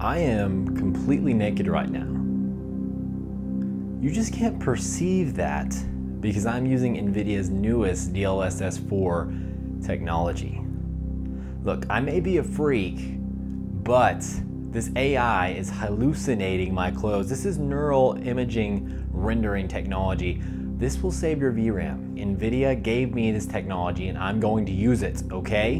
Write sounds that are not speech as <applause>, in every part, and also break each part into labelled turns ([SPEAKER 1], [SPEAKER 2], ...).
[SPEAKER 1] I am completely naked right now. You just can't perceive that because I'm using NVIDIA's newest DLSS 4 technology. Look, I may be a freak, but this AI is hallucinating my clothes. This is neural imaging rendering technology. This will save your VRAM. NVIDIA gave me this technology and I'm going to use it, okay?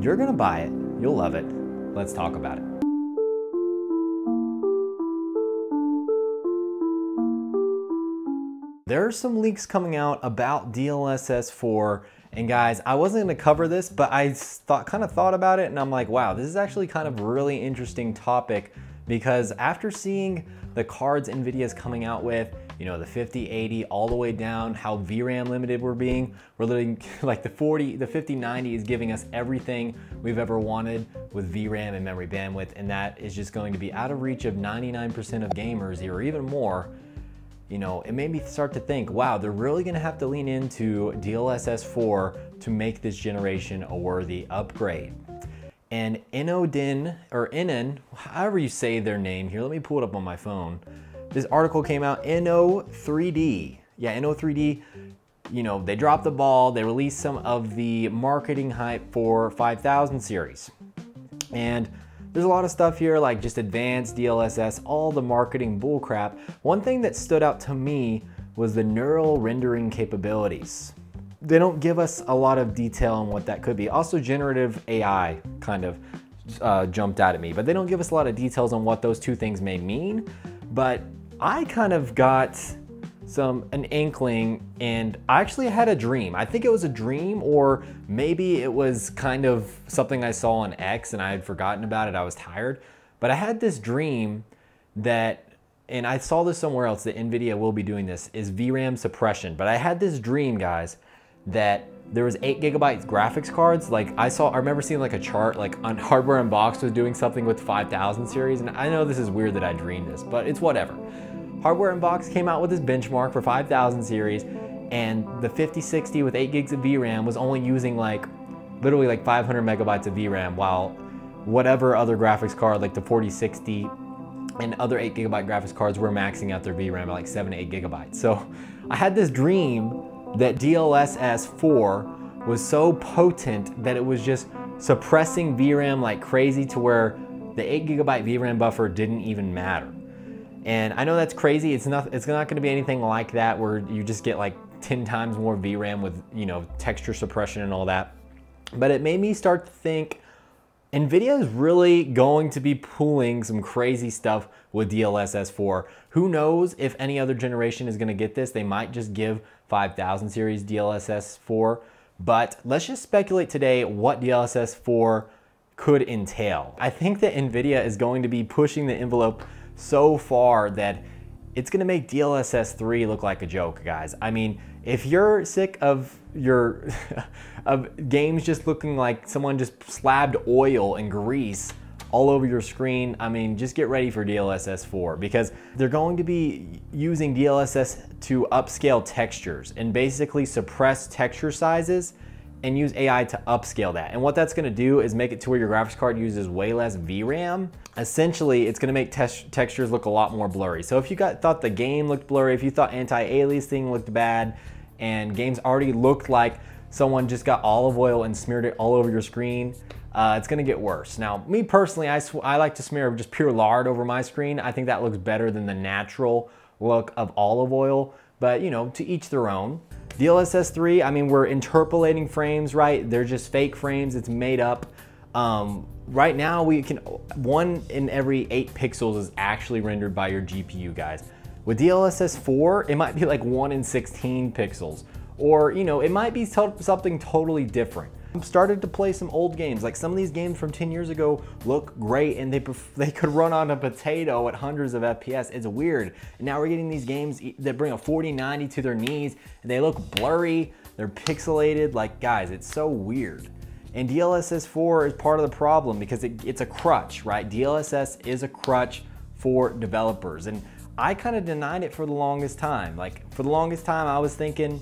[SPEAKER 1] You're gonna buy it, you'll love it. Let's talk about it. There are some leaks coming out about DLSS 4 and guys, I wasn't gonna cover this, but I thought, kind of thought about it and I'm like, wow, this is actually kind of really interesting topic because after seeing the cards NVIDIA is coming out with, you know, the 5080 all the way down, how VRAM limited we're being, we're living <laughs> like the 40, the 5090 is giving us everything we've ever wanted with VRAM and memory bandwidth, and that is just going to be out of reach of 99% of gamers or even more you know, it made me start to think, wow, they're really gonna have to lean into DLSS 4 to make this generation a worthy upgrade. And Inodin, or Inon, however you say their name here, let me pull it up on my phone. This article came out, Inno3D. Yeah, Inno3D, you know, they dropped the ball, they released some of the marketing hype for 5000 series. And there's a lot of stuff here like just advanced DLSS, all the marketing bullcrap. One thing that stood out to me was the neural rendering capabilities. They don't give us a lot of detail on what that could be. Also generative AI kind of uh, jumped out at me, but they don't give us a lot of details on what those two things may mean. But I kind of got some an inkling and I actually had a dream. I think it was a dream or maybe it was kind of something I saw on X and I had forgotten about it. I was tired. But I had this dream that and I saw this somewhere else that Nvidia will be doing this is VRAM suppression. But I had this dream, guys, that there was eight gigabytes graphics cards. Like I saw, I remember seeing like a chart like on <laughs> Hardware Unboxed was doing something with 5000 series. And I know this is weird that I dreamed this, but it's whatever. Hardware Unboxed came out with this benchmark for 5000 series and the 5060 with 8 gigs of VRAM was only using like literally like 500 megabytes of VRAM while whatever other graphics card like the 4060 and other 8 gigabyte graphics cards were maxing out their VRAM at like 7 to 8 gigabytes. So I had this dream that DLSS 4 was so potent that it was just suppressing VRAM like crazy to where the 8 gigabyte VRAM buffer didn't even matter. And I know that's crazy. It's not, it's not gonna be anything like that where you just get like 10 times more VRAM with, you know, texture suppression and all that. But it made me start to think, NVIDIA is really going to be pulling some crazy stuff with DLSS 4. Who knows if any other generation is gonna get this. They might just give 5000 series DLSS 4. But let's just speculate today what DLSS 4 could entail. I think that NVIDIA is going to be pushing the envelope so far that it's gonna make DLSS 3 look like a joke, guys. I mean, if you're sick of your <laughs> of games just looking like someone just slabbed oil and grease all over your screen, I mean, just get ready for DLSS 4 because they're going to be using DLSS to upscale textures and basically suppress texture sizes and use AI to upscale that. And what that's gonna do is make it to where your graphics card uses way less VRAM. Essentially, it's gonna make textures look a lot more blurry. So if you got thought the game looked blurry, if you thought anti-aliasing looked bad, and games already looked like someone just got olive oil and smeared it all over your screen, uh, it's gonna get worse. Now, me personally, I, I like to smear just pure lard over my screen. I think that looks better than the natural look of olive oil, but you know, to each their own. DLSS 3, I mean, we're interpolating frames, right? They're just fake frames, it's made up. Um, right now, we can, one in every eight pixels is actually rendered by your GPU, guys. With DLSS 4, it might be like one in 16 pixels. Or, you know, it might be something totally different. Started to play some old games. Like some of these games from 10 years ago look great and they, <laughs> they could run on a potato at hundreds of FPS. It's weird. And now we're getting these games that bring a 4090 to their knees and they look blurry, they're pixelated. Like guys, it's so weird. And DLSS 4 is part of the problem because it, it's a crutch, right? DLSS is a crutch for developers. And I kind of denied it for the longest time. Like for the longest time, I was thinking,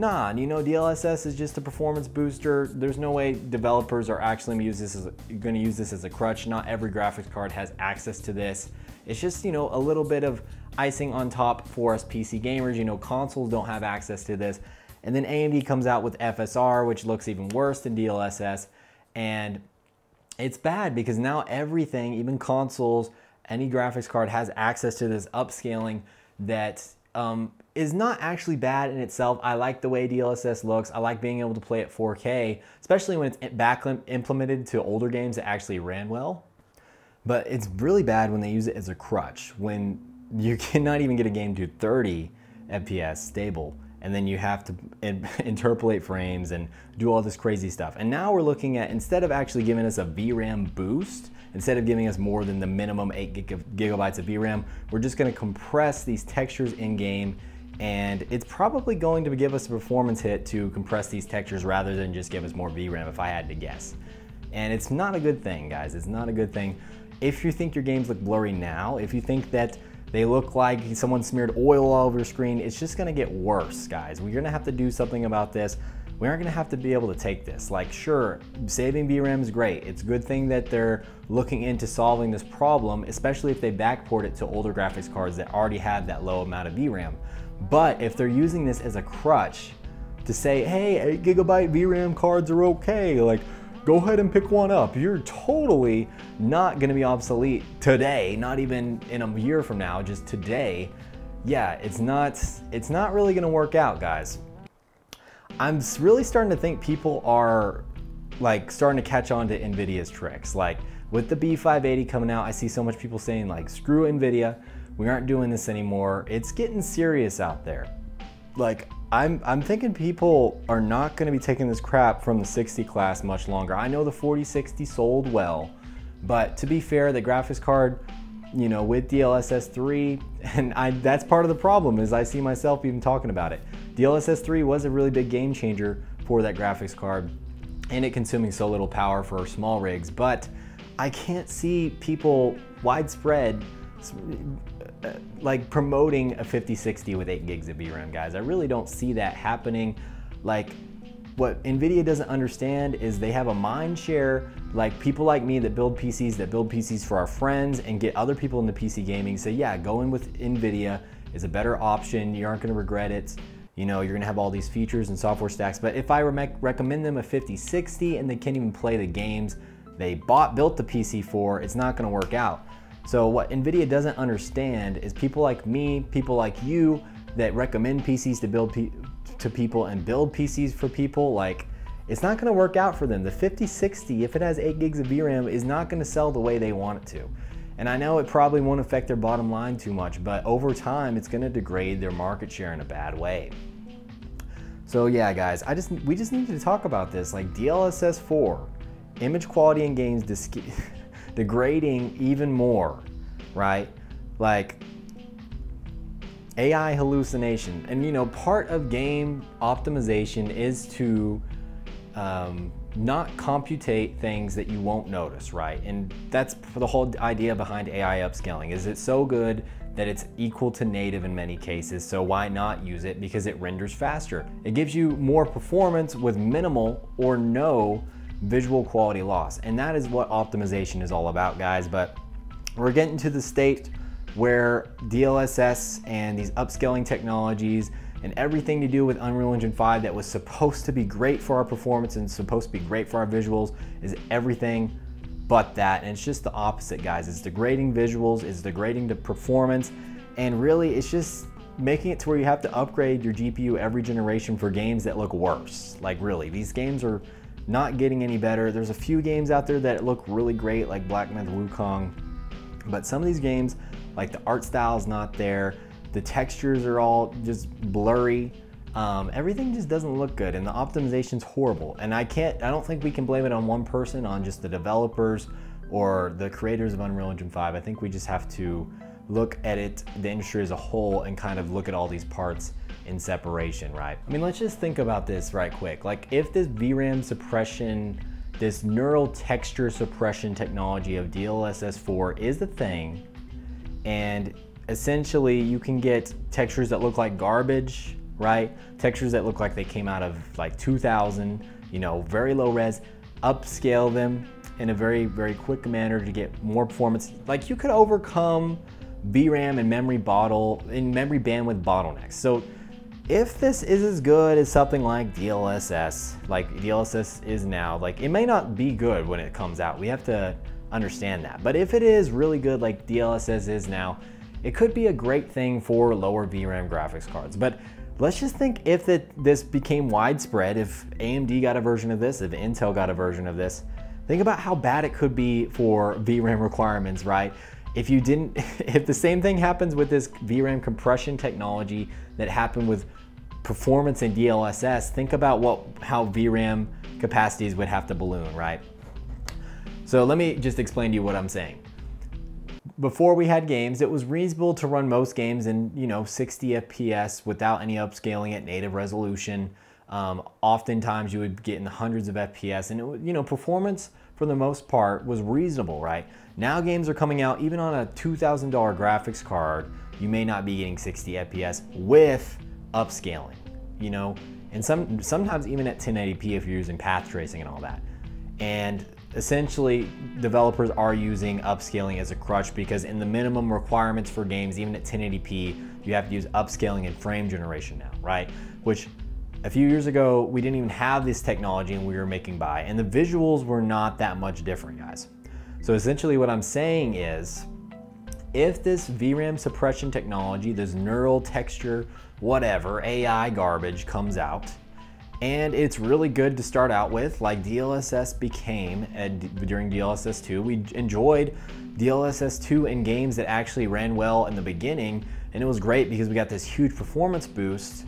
[SPEAKER 1] Nah, you know DLSS is just a performance booster. There's no way developers are actually gonna use this as a, gonna use this as a crutch. Not every graphics card has access to this. It's just you know a little bit of icing on top for us PC gamers. You know consoles don't have access to this. And then AMD comes out with FSR, which looks even worse than DLSS. And it's bad because now everything, even consoles, any graphics card has access to this upscaling that um, is not actually bad in itself. I like the way DLSS looks. I like being able to play at 4K, especially when it's back implemented to older games that actually ran well. But it's really bad when they use it as a crutch, when you <laughs> cannot even get a game to 30 FPS stable and then you have to <laughs> interpolate frames and do all this crazy stuff. And now we're looking at, instead of actually giving us a VRAM boost, instead of giving us more than the minimum 8 gigabytes of VRAM, we're just gonna compress these textures in game and it's probably going to give us a performance hit to compress these textures rather than just give us more VRAM if I had to guess. And it's not a good thing, guys. It's not a good thing. If you think your games look blurry now, if you think that they look like someone smeared oil all over your screen. It's just gonna get worse, guys. We're gonna have to do something about this. We aren't gonna have to be able to take this. Like, sure, saving VRAM is great. It's a good thing that they're looking into solving this problem, especially if they backport it to older graphics cards that already have that low amount of VRAM. But if they're using this as a crutch to say, hey, 8 gigabyte VRAM cards are okay, like, go ahead and pick one up. You're totally not gonna be obsolete today, not even in a year from now, just today. Yeah, it's not, it's not really gonna work out, guys. I'm really starting to think people are like starting to catch on to NVIDIA's tricks. Like with the B580 coming out, I see so much people saying like, screw NVIDIA, we aren't doing this anymore. It's getting serious out there. Like I'm, I'm thinking people are not going to be taking this crap from the 60 class much longer. I know the 4060 sold well, but to be fair, the graphics card, you know, with DLSS 3, <laughs> and I, that's part of the problem is I see myself even talking about it. DLSS 3 was a really big game changer for that graphics card and it consuming so little power for small rigs, but I can't see people widespread Uh, like promoting a 5060 with 8 gigs of VRAM, guys. I really don't see that happening. Like, what NVIDIA doesn't understand is they have a mind share, like people like me that build PCs, that build PCs for our friends and get other people into PC gaming say, yeah, going with NVIDIA is a better option. You aren't gonna regret it. You know, you're gonna have all these features and software stacks. But if I re recommend them a 5060 and they can't even play the games they bought, built the PC for, it's not gonna work out. So what NVIDIA doesn't understand is people like me, people like you that recommend PCs to build to people and build PCs for people, like it's not gonna work out for them. The 5060, if it has eight gigs of VRAM, is not gonna sell the way they want it to. And I know it probably won't affect their bottom line too much, but over time, it's gonna degrade their market share in a bad way. So yeah, guys, I just we just need to talk about this. Like DLSS 4, image quality in games <laughs> degrading even more, right? Like AI hallucination. And you know, part of game optimization is to um, not computate things that you won't notice, right? And that's the whole idea behind AI upscaling. Is it so good that it's equal to native in many cases, so why not use it? Because it renders faster. It gives you more performance with minimal or no visual quality loss. And that is what optimization is all about, guys. But we're getting to the state where DLSS and these upscaling technologies and everything to do with Unreal Engine 5 that was supposed to be great for our performance and supposed to be great for our visuals is everything but that. And it's just the opposite, guys. It's degrading visuals, it's degrading the performance, and really it's just making it to where you have to upgrade your GPU every generation for games that look worse. Like really, these games are not getting any better. There's a few games out there that look really great, like Black Myth Wukong, but some of these games, like the art style is not there, the textures are all just blurry. Um, everything just doesn't look good and the optimization's horrible. And I can't, I don't think we can blame it on one person, on just the developers or the creators of Unreal Engine 5. I think we just have to look at it, the industry as a whole, and kind of look at all these parts in separation, right? I mean, let's just think about this right quick. Like if this VRAM suppression, this neural texture suppression technology of DLSS4 is the thing, and essentially you can get textures that look like garbage right? Textures that look like they came out of like 2000, you know, very low res, upscale them in a very, very quick manner to get more performance. Like you could overcome VRAM and memory bottle and memory bandwidth bottlenecks. So if this is as good as something like DLSS, like DLSS is now, like it may not be good when it comes out. We have to understand that. But if it is really good like DLSS is now, it could be a great thing for lower VRAM graphics cards. But let's just think if it, this became widespread, if AMD got a version of this, if Intel got a version of this, think about how bad it could be for VRAM requirements, right? If you didn't, <laughs> if the same thing happens with this VRAM compression technology that happened with performance in DLSS, think about what how VRAM capacities would have to balloon, right? So let me just explain to you what I'm saying. Before we had games, it was reasonable to run most games in, you know, 60 FPS without any upscaling at native resolution. Um, oftentimes you would get in the hundreds of FPS and it, you know, performance for the most part was reasonable, right? Now games are coming out, even on a $2,000 graphics card, you may not be getting 60 FPS with upscaling, you know, and some sometimes even at 1080p if you're using path tracing and all that. And essentially developers are using upscaling as a crutch because in the minimum requirements for games, even at 1080p, you have to use upscaling and frame generation now, right? Which a few years ago, we didn't even have this technology and we were making by, and the visuals were not that much different, guys. So essentially what I'm saying is, if this VRAM suppression technology, this neural texture, whatever, AI garbage comes out, and it's really good to start out with, like DLSS became during DLSS 2. We enjoyed DLSS 2 in games that actually ran well in the beginning, and it was great because we got this huge performance boost.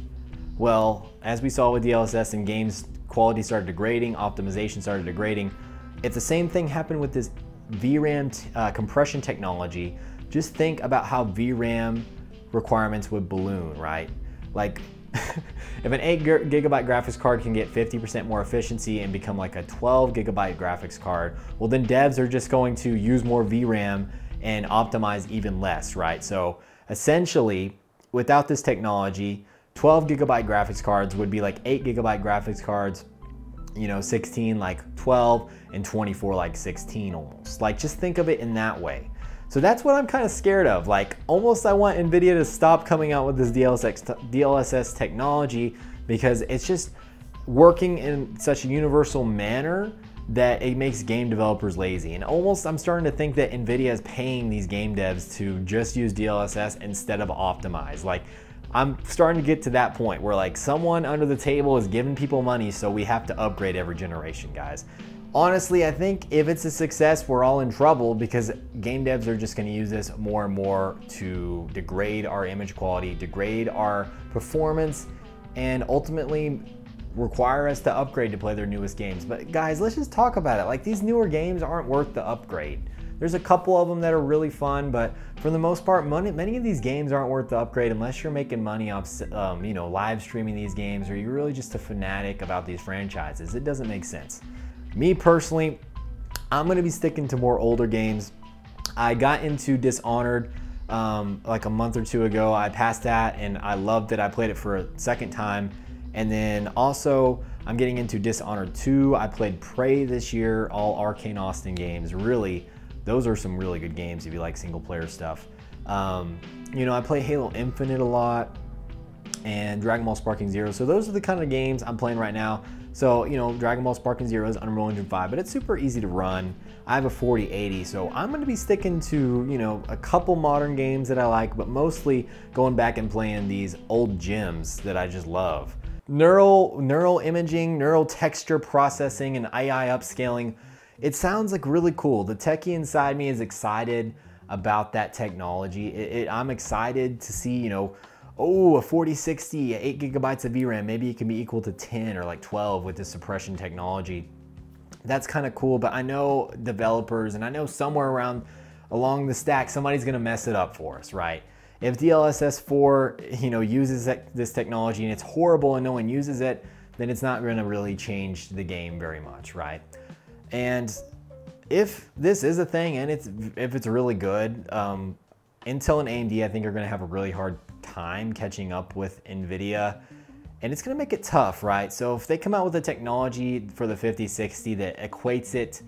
[SPEAKER 1] Well, as we saw with DLSS and games, quality started degrading, optimization started degrading. If the same thing happened with this VRAM uh, compression technology, just think about how VRAM requirements would balloon, right? Like <laughs> if an 8 gigabyte graphics card can get 50% more efficiency and become like a 12 gigabyte graphics card, well then devs are just going to use more VRAM and optimize even less, right? So essentially, without this technology, 12 gigabyte graphics cards would be like 8 gigabyte graphics cards, you know, 16 like 12 and 24 like 16 almost. Like just think of it in that way. So that's what I'm kind of scared of. Like almost I want NVIDIA to stop coming out with this DLSS, DLSS technology because it's just working in such a universal manner that it makes game developers lazy. And almost I'm starting to think that NVIDIA is paying these game devs to just use DLSS instead of optimize. Like I'm starting to get to that point where like someone under the table is giving people money so we have to upgrade every generation, guys. Honestly, I think if it's a success, we're all in trouble because game devs are just gonna use this more and more to degrade our image quality, degrade our performance, and ultimately require us to upgrade to play their newest games. But guys, let's just talk about it. Like these newer games aren't worth the upgrade. There's a couple of them that are really fun, but for the most part, money, many of these games aren't worth the upgrade unless you're making money off, um, you know, live streaming these games or you're really just a fanatic about these franchises. It doesn't make sense. Me personally, I'm gonna be sticking to more older games. I got into Dishonored um, like a month or two ago. I passed that and I loved it. I played it for a second time. And then also, I'm getting into Dishonored 2. I played Prey this year, all Arkane Austin games. Really, those are some really good games if you like single player stuff. Um, you know, I play Halo Infinite a lot and Dragon Ball Sparking Zero. So those are the kind of games I'm playing right now. So, you know, Dragon Ball Sparking Zero is Unreal Engine 5, but it's super easy to run. I have a 4080, so I'm gonna be sticking to, you know, a couple modern games that I like, but mostly going back and playing these old gems that I just love. Neural, neural imaging, neural texture processing, and AI upscaling. It sounds like really cool. The techie inside me is excited about that technology. It, it, I'm excited to see, you know, oh, a 4060, 8 gigabytes of VRAM, maybe it can be equal to 10 or like 12 with this suppression technology. That's kind of cool, but I know developers and I know somewhere around along the stack, somebody's gonna mess it up for us, right? If DLSS 4, you know, uses this technology and it's horrible and no one uses it, then it's not gonna really change the game very much, right? And if this is a thing and it's if it's really good, um, Intel and AMD I think are gonna have a really hard time catching up with NVIDIA And it's gonna make it tough, right? So if they come out with a technology for the 5060 that equates it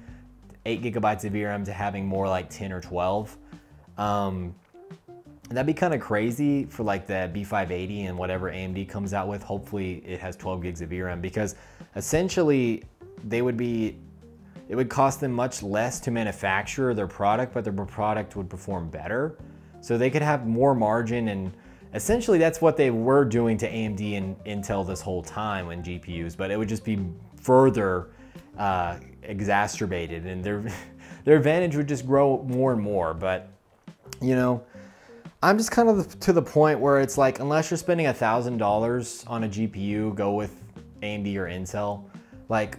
[SPEAKER 1] eight gigabytes of VRAM to having more like 10 or 12, um, that'd be kind of crazy for like the B580 and whatever AMD comes out with. Hopefully it has 12 gigs of VRAM because essentially they would be, it would cost them much less to manufacture their product, but their product would perform better. So they could have more margin and essentially that's what they were doing to AMD and Intel this whole time in GPUs, but it would just be further uh, exacerbated and their, <laughs> their advantage would just grow more and more. But, you know, I'm just kind of to the point where it's like, unless you're spending a $1,000 on a GPU, go with AMD or Intel. Like,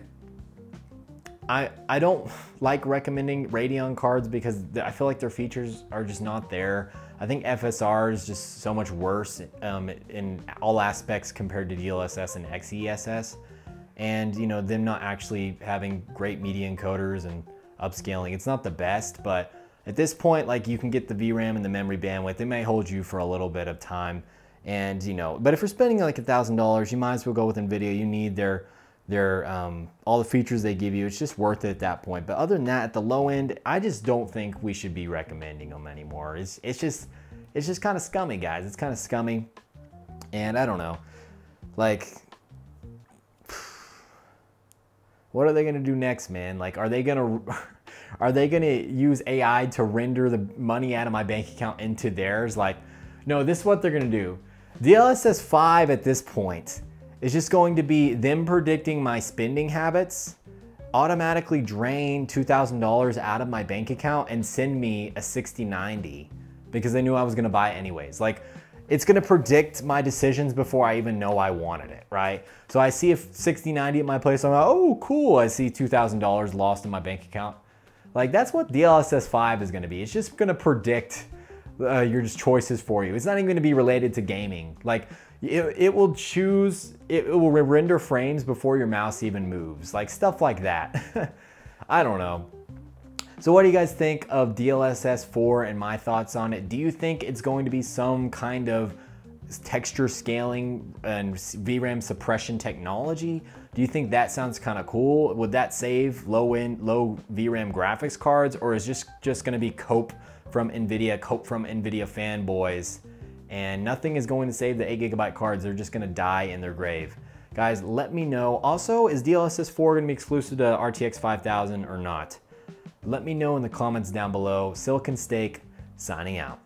[SPEAKER 1] I, I don't <laughs> like recommending Radeon cards because I feel like their features are just not there. I think FSR is just so much worse um, in all aspects compared to DLSS and XeSS. And you know, them not actually having great media encoders and upscaling. It's not the best, but at this point, like you can get the VRAM and the memory bandwidth. It may hold you for a little bit of time. And you know, but if you're spending like a thousand dollars, you might as well go with NVIDIA. You need their their um, all the features they give you. It's just worth it at that point. But other than that, at the low end, I just don't think we should be recommending them anymore. It's it's just it's just kind of scummy, guys. It's kind of scummy, and I don't know, like. <sighs> What are they gonna do next, man? Like, are they gonna <laughs> are they gonna use AI to render the money out of my bank account into theirs? Like, no, this is what they're gonna do. DLSS 5 at this point is just going to be them predicting my spending habits, automatically drain $2,000 out of my bank account and send me a 6090 because they knew I was gonna buy it anyways. Like, it's gonna predict my decisions before I even know I wanted it, right? So I see a 6090 at my place, I'm like, oh, cool. I see $2,000 lost in my bank account. Like, that's what DLSS 5 is gonna be. It's just gonna predict uh, your just choices for you. It's not even gonna be related to gaming. Like, it, it will choose, it, it will render frames before your mouse even moves, like stuff like that. <laughs> I don't know. So what do you guys think of DLSS 4 and my thoughts on it? Do you think it's going to be some kind of texture scaling and VRAM suppression technology? Do you think that sounds kind of cool? Would that save low end, low VRAM graphics cards, or is just just going to be cope from NVIDIA, cope from NVIDIA fanboys? and nothing is going to save the 8 gigabyte cards. They're just going to die in their grave. Guys, let me know. Also, is DLSS 4 going to be exclusive to RTX 5000 or not? Let me know in the comments down below. Silicon Steak signing out.